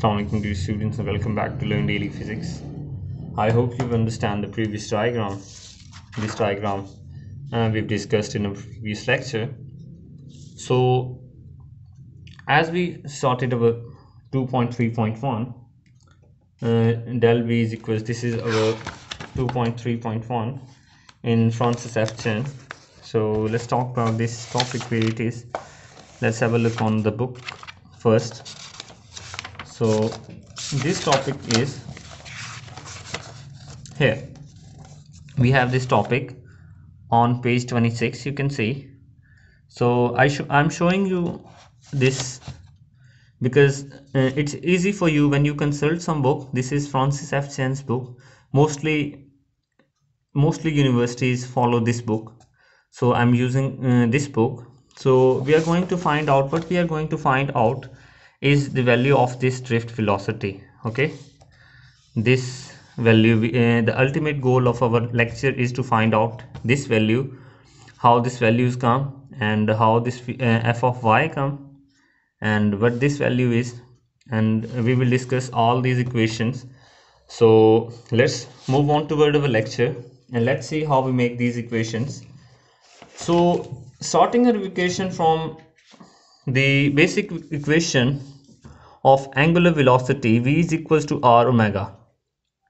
Assalamualaikum dear students and welcome back to Learn Daily Physics. I hope you understand the previous diagram. This diagram uh, we've discussed in a previous lecture. So as we started our 2.3.1 uh, del V is equals this is our 2.3.1 in Francis F. Chen. So let's talk about this topic where it is. Let's have a look on the book first so this topic is here. We have this topic on page 26 you can see. So i i'm showing you this because uh, it's easy for you when you consult some book. This is francis f. Chen's book. Mostly mostly universities follow this book. So i'm using uh, this book. So we are going to find out what we are going to find out is the value of this drift velocity okay? This value uh, the ultimate goal of our lecture is to find out this value how this values come and how this uh, f of y come and what this value is. And we will discuss all these equations. So let's move on toward our lecture and let's see how we make these equations. So starting our equation from the basic equation of angular velocity v is equals to r omega.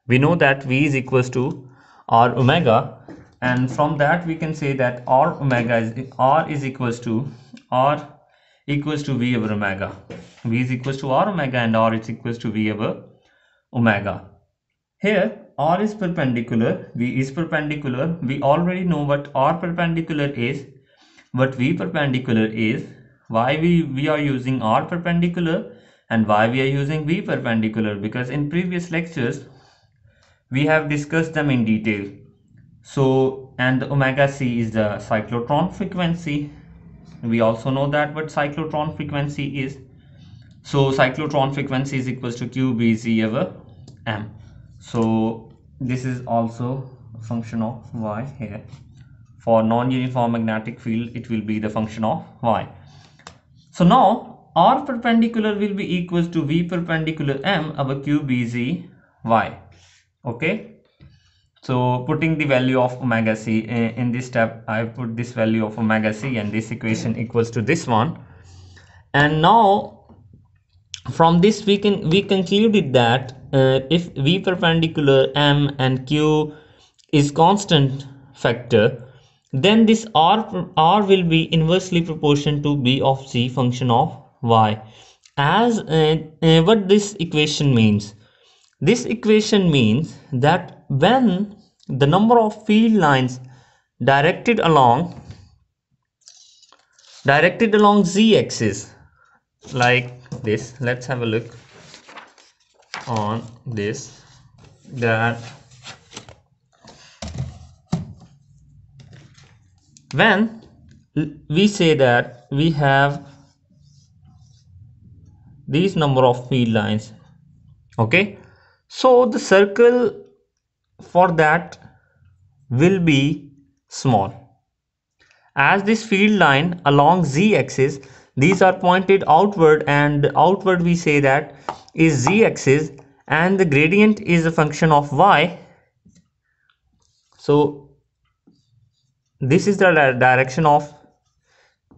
We know that v is equals to r omega and from that we can say that r omega is r is equals to r equals to v over omega. V is equals to r omega and r is equals to v over omega. Here r is perpendicular v is perpendicular. We already know what r perpendicular is what v perpendicular is why we we are using r perpendicular and why we are using v perpendicular. Because in previous lectures we have discussed them in detail. So and the omega c is the cyclotron frequency. We also know that what cyclotron frequency is. So cyclotron frequency is equals to q b z over m. So this is also a function of y here. For non-uniform magnetic field it will be the function of y so now r perpendicular will be equals to v perpendicular m over q b z y. Okay? So putting the value of omega c eh, in this step i put this value of omega c and this equation equals to this one. And now from this we can we concluded that uh, if v perpendicular m and q is constant factor then this r r will be inversely proportional to b of z function of y. As uh, uh, what this equation means? This equation means that when the number of field lines directed along directed along z axis like this let's have a look on this that when we say that we have these number of field lines okay? So the circle for that will be small. As this field line along z axis these are pointed outward and outward we say that is z axis and the gradient is a function of y. So this is the direction of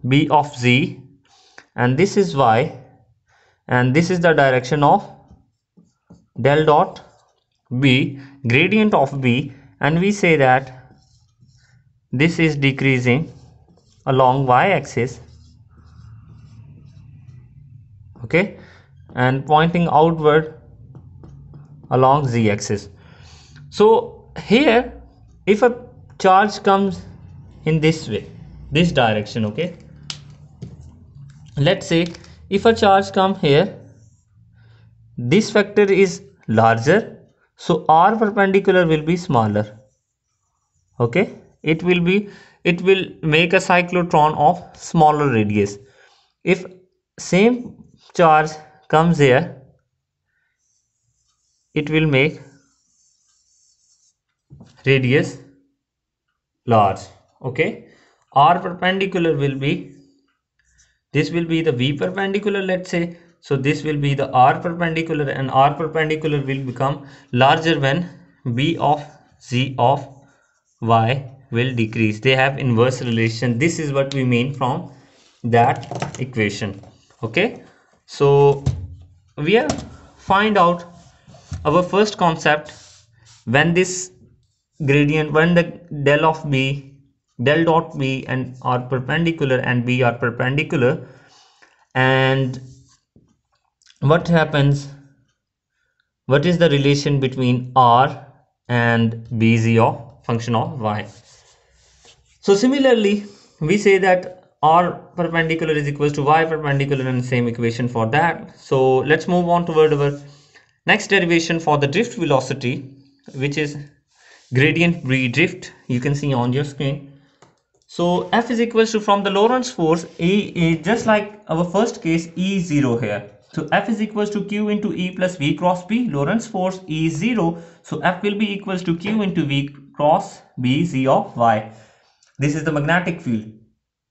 b of z and this is y and this is the direction of del dot b gradient of b and we say that this is decreasing along y-axis okay and pointing outward along z-axis so here if a charge comes in this way this direction okay? Let's say if a charge come here this factor is larger so r perpendicular will be smaller okay? It will be it will make a cyclotron of smaller radius. If same charge comes here it will make radius large okay? R perpendicular will be this will be the v perpendicular let's say. So this will be the r perpendicular and r perpendicular will become larger when b of z of y will decrease. They have inverse relation. This is what we mean from that equation. Okay? So we have find out our first concept when this gradient when the del of b del dot b and are perpendicular and b are perpendicular. And what happens what is the relation between r and bz of function of y? So similarly we say that r perpendicular is equals to y perpendicular and same equation for that. So let's move on toward our next derivation for the drift velocity which is gradient b drift. You can see on your screen so F is equals to from the Lorentz force E is just like our first case E0 here. So F is equals to Q into E plus V cross B. Lorentz force E0. So F will be equals to Q into V cross B Z of Y. This is the magnetic field.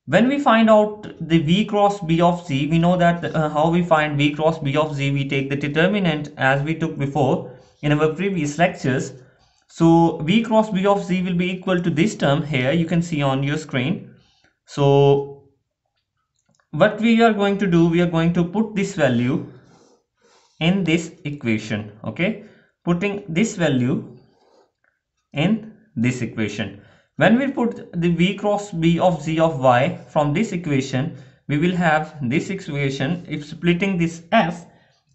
When we find out the V cross B of Z, we know that uh, how we find V cross B of Z, we take the determinant as we took before in our previous lectures. So V cross B of Z will be equal to this term here you can see on your screen. So what we are going to do we are going to put this value in this equation okay putting this value in this equation when we put the v cross b of z of y from this equation we will have this equation if splitting this f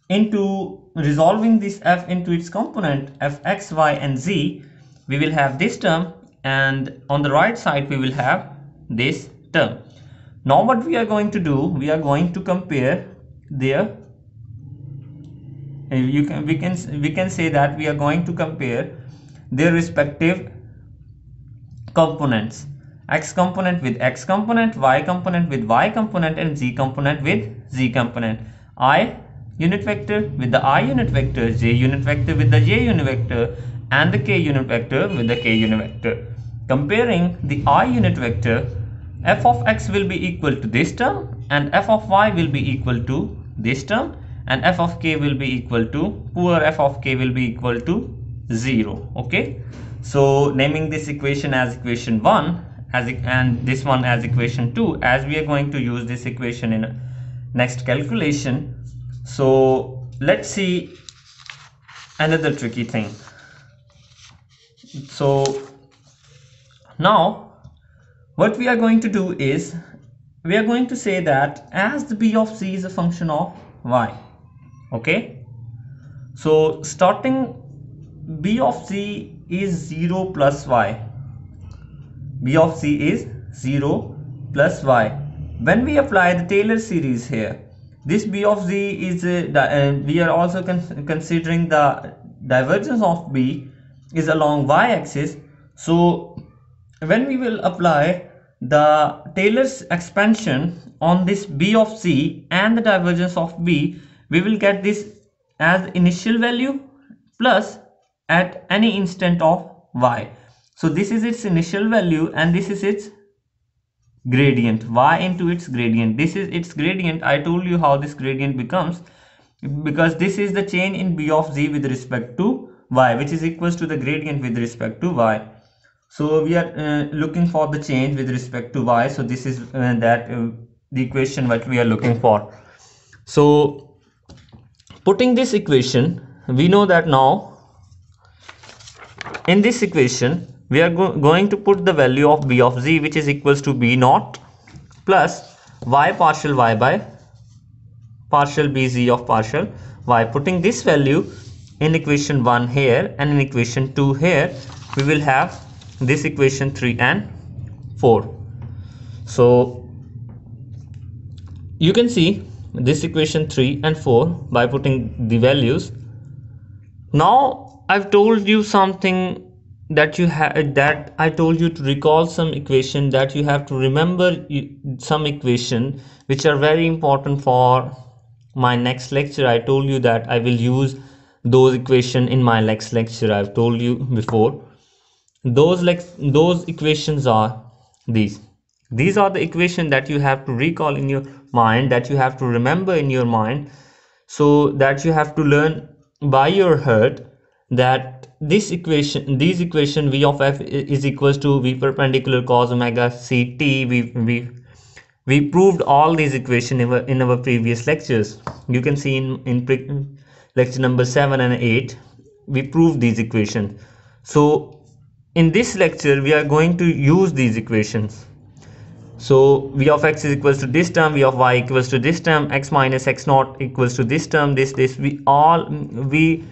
into resolving this f into its component f x y and z we will have this term and on the right side we will have this term. Now what we are going to do we are going to compare their you can we can we can say that we are going to compare their respective components. X component with x component y component with y component and z component with z component. I unit vector with the i unit vector j unit vector with the j unit vector and the k unit vector with the k unit vector. Comparing the i unit vector f of x will be equal to this term and f of y will be equal to this term and f of k will be equal to poor f of k will be equal to 0 okay? So naming this equation as equation 1 as and this one as equation 2 as we are going to use this equation in next calculation so let's see another tricky thing. So now what we are going to do is we are going to say that as the b of z is a function of y okay? So starting b of z is 0 plus y. B of z is 0 plus y. When we apply the Taylor series here this b of z is uh, uh, we are also con considering the divergence of b is along y-axis so when we will apply the Taylor's expansion on this b of z and the divergence of b we will get this as initial value plus at any instant of y. So this is its initial value and this is its gradient. Y into its gradient. This is its gradient. I told you how this gradient becomes. Because this is the change in b of z with respect to y which is equals to the gradient with respect to y. So we are uh, looking for the change with respect to y. So this is uh, that uh, the equation what we are looking for. So putting this equation we know that now in this equation we are go going to put the value of b of z which is equals to b naught plus y partial y by partial bz of partial y. Putting this value in equation 1 here and in equation 2 here we will have this equation 3 and 4 so you can see this equation 3 and 4 by putting the values. Now I've told you something that you have that I told you to recall some equation that you have to remember some equation which are very important for my next lecture. I told you that I will use those equation in my next lecture. I've told you before. Those like those equations are these. These are the equation that you have to recall in your mind that you have to remember in your mind so that you have to learn by your heart that this equation these equation v of f is equals to v perpendicular cos omega ct we we we proved all these equations in our, in our previous lectures. You can see in in lecture number 7 and 8 we proved these equations. So in this lecture we are going to use these equations. So v of x is equals to this term v of y equals to this term x minus x naught equals to this term this this we all we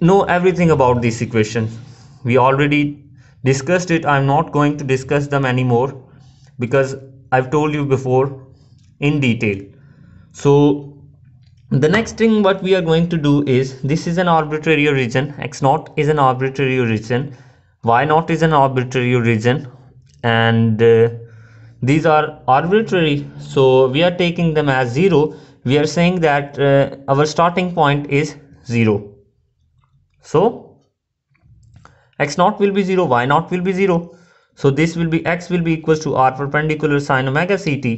know everything about this equation. We already discussed it. I'm not going to discuss them anymore because i've told you before in detail. So the next thing what we are going to do is this is an arbitrary origin. X naught is an arbitrary origin. Y naught is an arbitrary origin. And uh, these are arbitrary. So we are taking them as zero. We are saying that uh, our starting point is zero so x naught will be 0 y naught will be 0 so this will be x will be equals to r perpendicular sine omega ct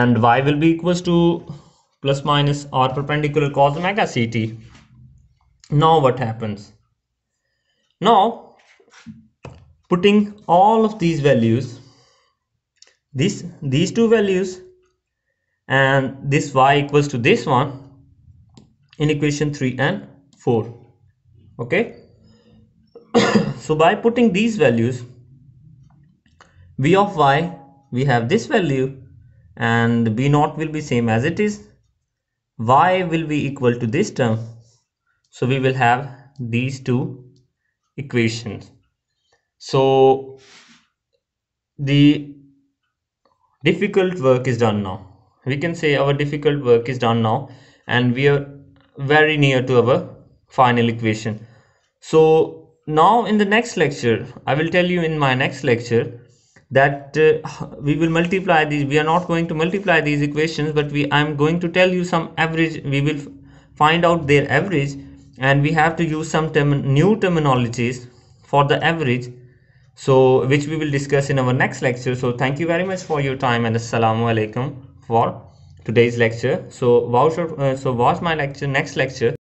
and y will be equals to plus minus r perpendicular cos omega ct now what happens? Now putting all of these values this these two values and this y equals to this one in equation 3 and 4 okay? So by putting these values v of y we have this value and b naught will be same as it is. Y will be equal to this term. So we will have these two equations. So the difficult work is done now. We can say our difficult work is done now and we are very near to our final equation so now in the next lecture i will tell you in my next lecture that uh, we will multiply these we are not going to multiply these equations but we i'm going to tell you some average we will find out their average and we have to use some term, new terminologies for the average so which we will discuss in our next lecture. So thank you very much for your time and assalamu alaikum for today's lecture. So watch uh, so watch my lecture next lecture